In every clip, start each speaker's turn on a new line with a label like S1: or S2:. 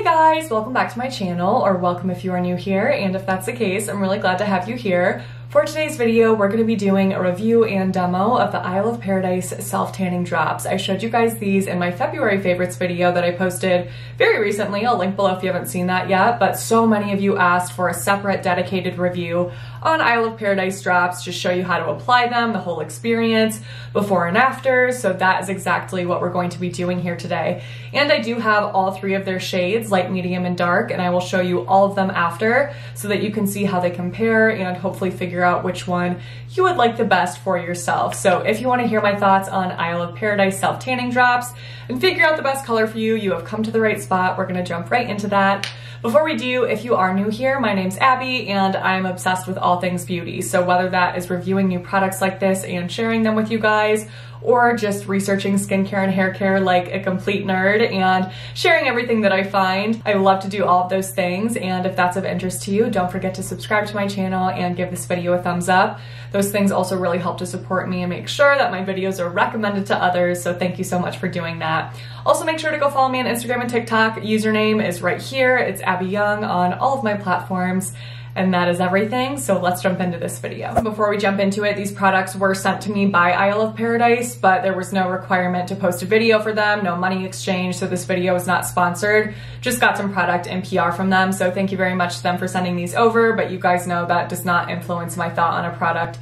S1: Hey guys, welcome back to my channel, or welcome if you are new here, and if that's the case, I'm really glad to have you here. For today's video, we're going to be doing a review and demo of the Isle of Paradise self-tanning drops. I showed you guys these in my February favorites video that I posted very recently. I'll link below if you haven't seen that yet, but so many of you asked for a separate dedicated review on Isle of Paradise drops, just show you how to apply them, the whole experience, before and after. So that is exactly what we're going to be doing here today. And I do have all three of their shades, light, medium, and dark, and I will show you all of them after so that you can see how they compare and hopefully figure out which one you would like the best for yourself. So if you wanna hear my thoughts on Isle of Paradise self-tanning drops and figure out the best color for you, you have come to the right spot. We're gonna jump right into that. Before we do, if you are new here, my name's Abbey and I'm obsessed with all things beauty. So whether that is reviewing new products like this and sharing them with you guys, or just researching skincare and hair care like a complete nerd and sharing everything that I find. I love to do all of those things and if that's of interest to you, don't forget to subscribe to my channel and give this video a thumbs up. Those things also really help to support me and make sure that my videos are recommended to others, so thank you so much for doing that. Also make sure to go follow me on Instagram and TikTok. Username is right here. It's Abbey Yung on all of my platforms. And that is everything, so let's jump into this video. Before we jump into it, these products were sent to me by Isle of Paradise, but there was no requirement to post a video for them, no money exchange, so this video is not sponsored. Just got some product and PR from them, so thank you very much to them for sending these over, but you guys know that does not influence my thought on a product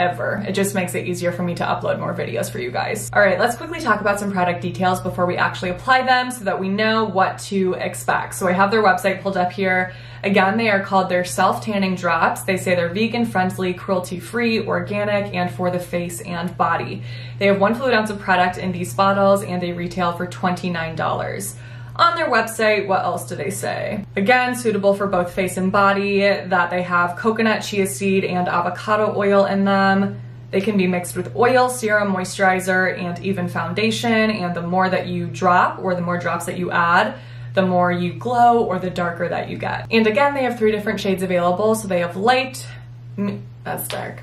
S1: ever. It just makes it easier for me to upload more videos for you guys. All right, let's quickly talk about some product details before we actually apply them so that we know what to expect. So I have their website pulled up here. Again, they are called their self-tanning drops. They say they're vegan friendly, cruelty free, organic, and for the face and body. They have one fluid ounce of product in these bottles and they retail for $29 on their website, what else do they say? Again, suitable for both face and body, that they have coconut, chia seed, and avocado oil in them. They can be mixed with oil, serum, moisturizer, and even foundation. And the more that you drop or the more drops that you add, the more you glow or the darker that you get. And again, they have three different shades available. So they have light, that's dark,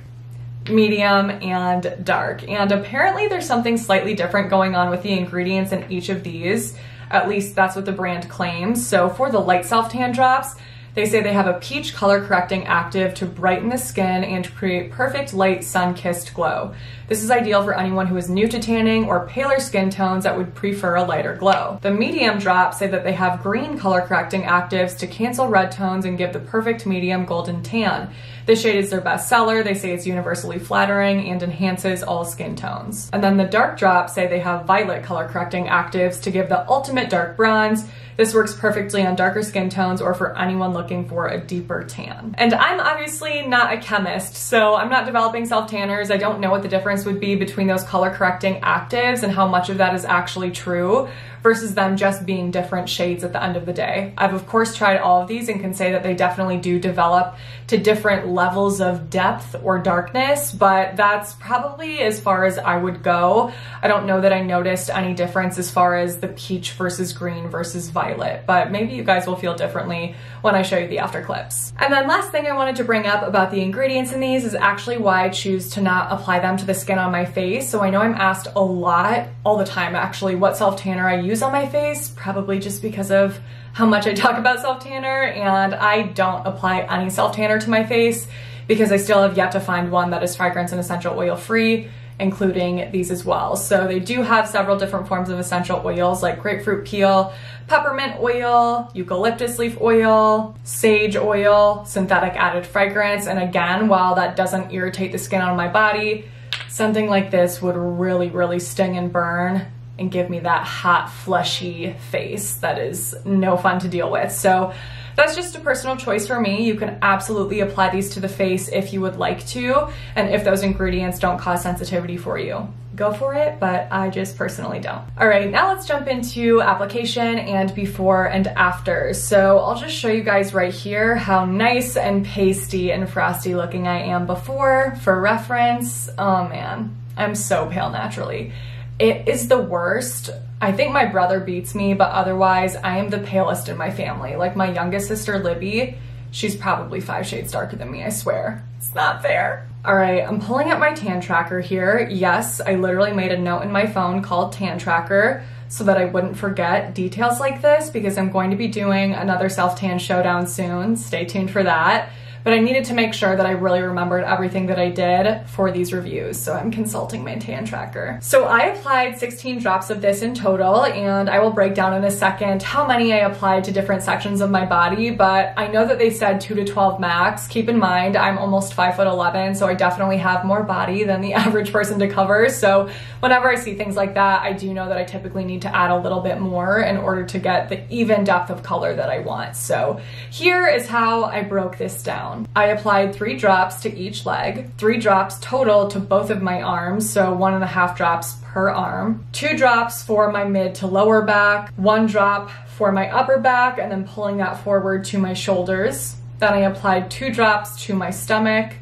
S1: medium, and dark. And apparently there's something slightly different going on with the ingredients in each of these. At least that's what the brand claims. So for the light self-tan drops, they say they have a peach color correcting active to brighten the skin and create perfect light sun kissed glow. This is ideal for anyone who is new to tanning or paler skin tones that would prefer a lighter glow. The medium drops say that they have green color correcting actives to cancel red tones and give the perfect medium golden tan. This shade is their best seller. They say it's universally flattering and enhances all skin tones. And then the dark drops say they have violet color correcting actives to give the ultimate dark bronze this works perfectly on darker skin tones or for anyone looking for a deeper tan. And I'm obviously not a chemist, so I'm not developing self-tanners. I don't know what the difference would be between those color correcting actives and how much of that is actually true versus them just being different shades at the end of the day. I've of course tried all of these and can say that they definitely do develop to different levels of depth or darkness, but that's probably as far as I would go. I don't know that I noticed any difference as far as the peach versus green versus violet, but maybe you guys will feel differently when I show you the after clips. And then last thing I wanted to bring up about the ingredients in these is actually why I choose to not apply them to the skin on my face. So I know I'm asked a lot all the time actually what self tanner I use on my face, probably just because of how much I talk about self tanner and I don't apply any self tanner to my face because I still have yet to find one that is fragrance and essential oil free including these as well. So they do have several different forms of essential oils like grapefruit peel, peppermint oil, eucalyptus leaf oil, sage oil, synthetic added fragrance. And again, while that doesn't irritate the skin on my body, something like this would really, really sting and burn and give me that hot, fleshy face that is no fun to deal with. So that's just a personal choice for me. You can absolutely apply these to the face if you would like to, and if those ingredients don't cause sensitivity for you. Go for it, but I just personally don't. All right, now let's jump into application and before and after. So I'll just show you guys right here how nice and pasty and frosty looking I am before. For reference, oh man, I'm so pale naturally. It is the worst. I think my brother beats me, but otherwise I am the palest in my family. Like my youngest sister, Libby, she's probably five shades darker than me, I swear. It's not fair. All right, I'm pulling up my tan tracker here. Yes, I literally made a note in my phone called tan tracker. so that I wouldn't forget details like this because I'm going to be doing another self tan showdown soon. Stay tuned for that but I needed to make sure that I really remembered everything that I did for these reviews. So I'm consulting my tan tracker. So I applied 16 drops of this in total, and I will break down in a second how many I applied to different sections of my body, but I know that they said 2 to 12 max. Keep in mind, I'm almost 5 foot 11, so I definitely have more body than the average person to cover. So whenever I see things like that, I do know that I typically need to add a little bit more in order to get the even depth of color that I want. So here is how I broke this down. I applied three drops to each leg, three drops total to both of my arms, so one and a half drops per arm, two drops for my mid to lower back, one drop for my upper back, and then pulling that forward to my shoulders. Then I applied two drops to my stomach,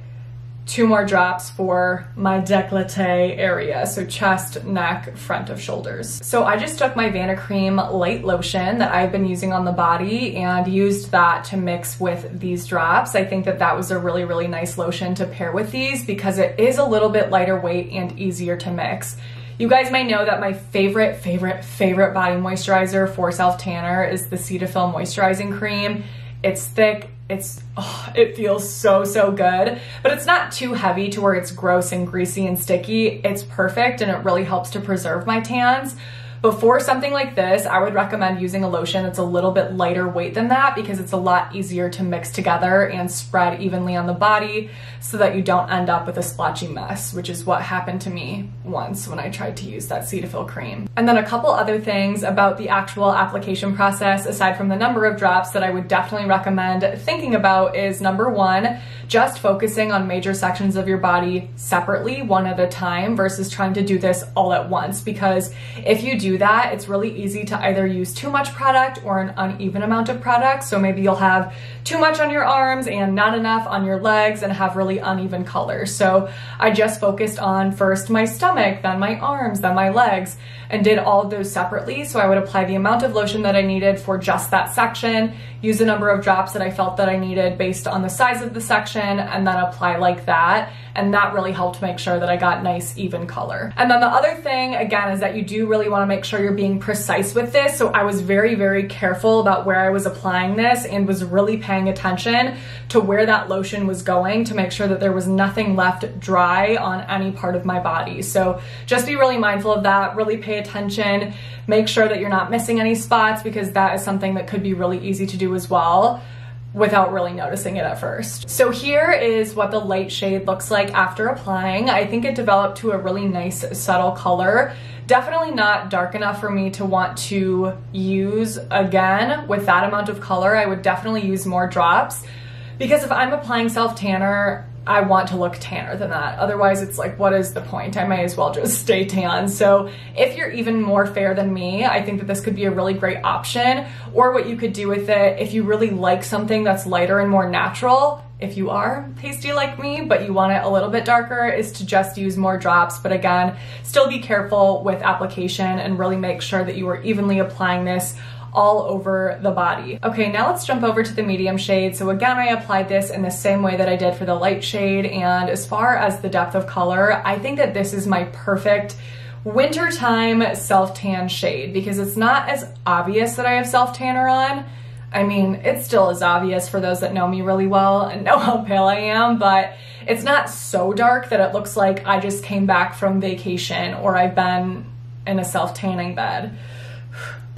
S1: two more drops for my décolleté area, so chest, neck, front of shoulders. So I just took my Vanicream light lotion that I've been using on the body and used that to mix with these drops. I think that that was a really, really nice lotion to pair with these because it is a little bit lighter weight and easier to mix. You guys may know that my favorite, favorite, favorite body moisturizer for self-tanner is the Cetaphil Moisturizing Cream. It's thick, it's oh, it feels so so good. But it's not too heavy to where it's gross and greasy and sticky. It's perfect and it really helps to preserve my tans before something like this, I would recommend using a lotion that's a little bit lighter weight than that because it's a lot easier to mix together and spread evenly on the body so that you don't end up with a splotchy mess, which is what happened to me once when I tried to use that Cetaphil cream. And then a couple other things about the actual application process, aside from the number of drops that I would definitely recommend thinking about is number one, just focusing on major sections of your body separately, one at a time, versus trying to do this all at once. Because if you do that, it's really easy to either use too much product or an uneven amount of product. So maybe you'll have too much on your arms and not enough on your legs and have really uneven colors. So I just focused on first my stomach, then my arms, then my legs, and did all of those separately. So I would apply the amount of lotion that I needed for just that section, use the number of drops that I felt that I needed based on the size of the section, and then apply like that and that really helped make sure that I got nice even color. And then the other thing again is that you do really want to make sure you're being precise with this. So I was very, very careful about where I was applying this and was really paying attention to where that lotion was going to make sure that there was nothing left dry on any part of my body. So just be really mindful of that, really pay attention, make sure that you're not missing any spots because that is something that could be really easy to do as well without really noticing it at first. So here is what the light shade looks like after applying. I think it developed to a really nice subtle color. Definitely not dark enough for me to want to use again with that amount of color. I would definitely use more drops because if I'm applying self tanner, I want to look tanner than that. Otherwise, it's like, what is the point? I may as well just stay tan. So, if you're even more fair than me, I think that this could be a really great option. Or what you could do with it, if you really like something that's lighter and more natural, if you are pasty like me, but you want it a little bit darker, is to just use more drops. But again, still be careful with application and really make sure that you are evenly applying this all over the body. Okay, now let's jump over to the medium shade. So again, I applied this in the same way that I did for the light shade. And as far as the depth of color, I think that this is my perfect wintertime self-tan shade because it's not as obvious that I have self-tanner on. I mean, it still is obvious for those that know me really well and know how pale I am, but it's not so dark that it looks like I just came back from vacation or I've been in a self-tanning bed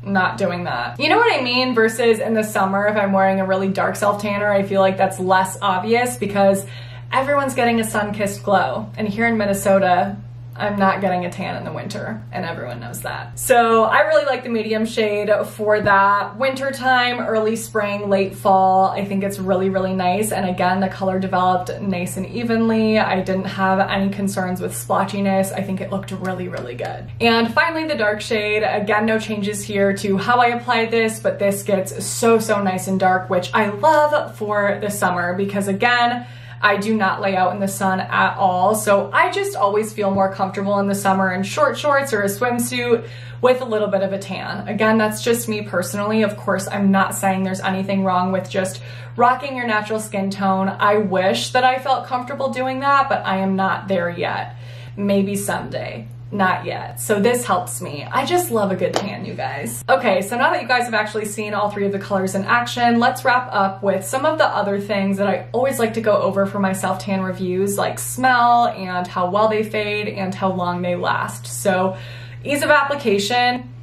S1: not doing that. You know what I mean? Versus in the summer, if I'm wearing a really dark self tanner, I feel like that's less obvious because everyone's getting a sun kissed glow. And here in Minnesota, I'm not getting a tan in the winter, and everyone knows that. So I really like the medium shade for that. Winter time, early spring, late fall, I think it's really, really nice. And again, the color developed nice and evenly. I didn't have any concerns with splotchiness. I think it looked really, really good. And finally, the dark shade. Again, no changes here to how I applied this, but this gets so, so nice and dark, which I love for the summer because again, I do not lay out in the sun at all. So I just always feel more comfortable in the summer in short shorts or a swimsuit with a little bit of a tan. Again, that's just me personally. Of course, I'm not saying there's anything wrong with just rocking your natural skin tone. I wish that I felt comfortable doing that, but I am not there yet. Maybe someday. Not yet. So this helps me. I just love a good tan, you guys. Okay, so now that you guys have actually seen all three of the colors in action, let's wrap up with some of the other things that I always like to go over for my self-tan reviews, like smell and how well they fade and how long they last. So ease of application,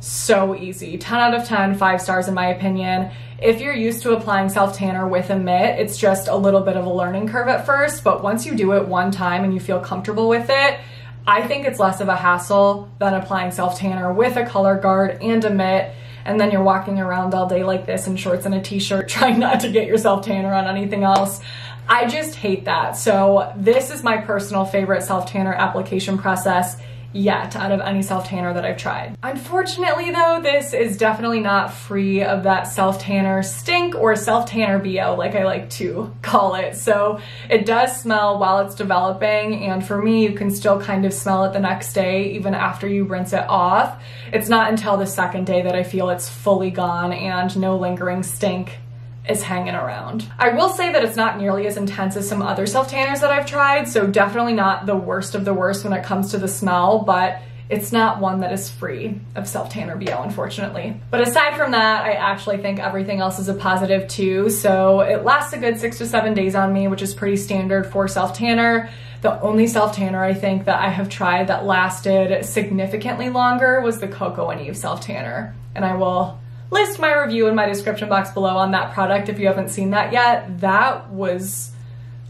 S1: so easy. 10 out of 10, five stars in my opinion. If you're used to applying self tanner with a mitt, it's just a little bit of a learning curve at first, but once you do it one time and you feel comfortable with it, I think it's less of a hassle than applying self tanner with a color guard and a mitt. And then you're walking around all day like this in shorts and a t-shirt trying not to get yourself tanner on anything else. I just hate that. So this is my personal favorite self tanner application process yet out of any self tanner that I've tried. Unfortunately though, this is definitely not free of that self tanner stink or self tanner BO like I like to call it. So it does smell while it's developing and for me you can still kind of smell it the next day even after you rinse it off. It's not until the second day that I feel it's fully gone and no lingering stink is hanging around. I will say that it's not nearly as intense as some other self tanners that I've tried, so definitely not the worst of the worst when it comes to the smell, but it's not one that is free of self tanner BO, unfortunately. But aside from that, I actually think everything else is a positive too. So it lasts a good six to seven days on me, which is pretty standard for self tanner. The only self tanner I think that I have tried that lasted significantly longer was the Coco and Eve self tanner. And I will list my review in my description box below on that product if you haven't seen that yet. That was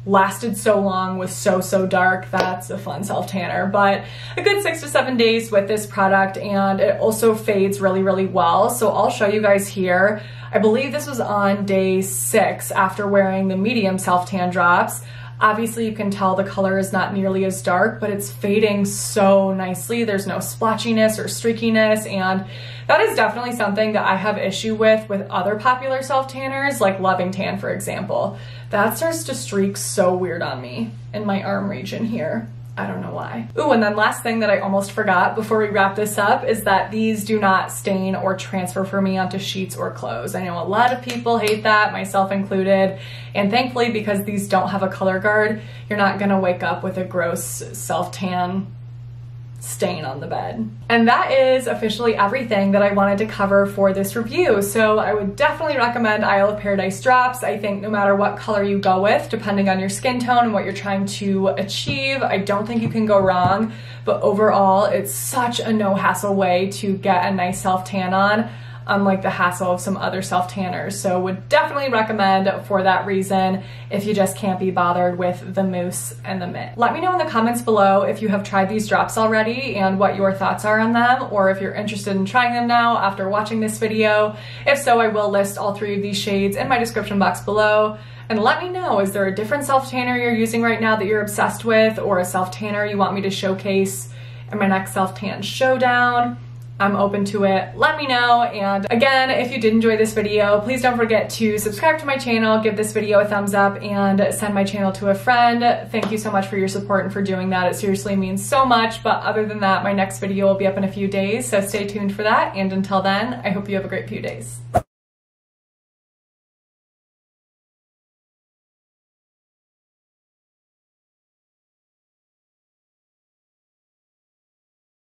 S1: lasted so long, was so, so dark. That's a fun self tanner, but a good six to seven days with this product and it also fades really, really well. So I'll show you guys here. I believe this was on day six after wearing the medium self tan drops. Obviously you can tell the color is not nearly as dark, but it's fading so nicely. There's no splotchiness or streakiness. And that is definitely something that I have issue with with other popular self tanners, like Loving Tan, for example. That starts to streak so weird on me in my arm region here. I don't know why. Ooh, and then last thing that I almost forgot before we wrap this up is that these do not stain or transfer for me onto sheets or clothes. I know a lot of people hate that, myself included, and thankfully because these don't have a color guard, you're not gonna wake up with a gross self-tan stain on the bed. And that is officially everything that I wanted to cover for this review. So I would definitely recommend Isle of Paradise drops. I think no matter what color you go with, depending on your skin tone and what you're trying to achieve, I don't think you can go wrong. But overall, it's such a no hassle way to get a nice self tan on unlike the hassle of some other self tanners. So would definitely recommend for that reason if you just can't be bothered with the mousse and the mitt. Let me know in the comments below if you have tried these drops already and what your thoughts are on them or if you're interested in trying them now after watching this video. If so, I will list all three of these shades in my description box below. And let me know, is there a different self tanner you're using right now that you're obsessed with or a self tanner you want me to showcase in my next self tan showdown? I'm open to it. Let me know. And again, if you did enjoy this video, please don't forget to subscribe to my channel, give this video a thumbs up, and send my channel to a friend. Thank you so much for your support and for doing that. It seriously means so much. But other than that, my next video will be up in a few days, so stay tuned for that. And until then, I hope you have a great few days.